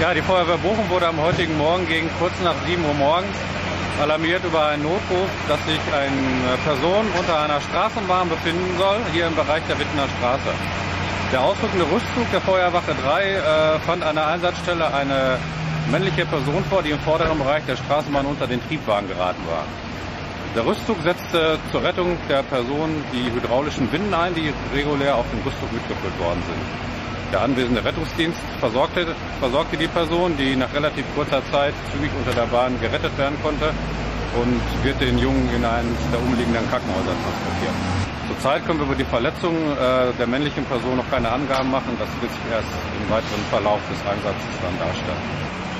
Ja, die Feuerwehr Bochum wurde am heutigen Morgen gegen kurz nach 7 Uhr morgens alarmiert über einen Notruf, dass sich eine Person unter einer Straßenbahn befinden soll, hier im Bereich der Wittener Straße. Der ausrückende Rüstzug der Feuerwache 3 äh, fand an der Einsatzstelle eine männliche Person vor, die im vorderen Bereich der Straßenbahn unter den Triebwagen geraten war. Der Rüstzug setzte zur Rettung der Person die hydraulischen Winden ein, die regulär auf dem Rüstzug mitgeführt worden sind. Der anwesende Rettungsdienst versorgte, versorgte die Person, die nach relativ kurzer Zeit zügig unter der Bahn gerettet werden konnte und wird den Jungen in eines der umliegenden Krankenhäuser transportiert. Zurzeit können wir über die Verletzung äh, der männlichen Person noch keine Angaben machen. Das wird sich erst im weiteren Verlauf des Einsatzes dann darstellen.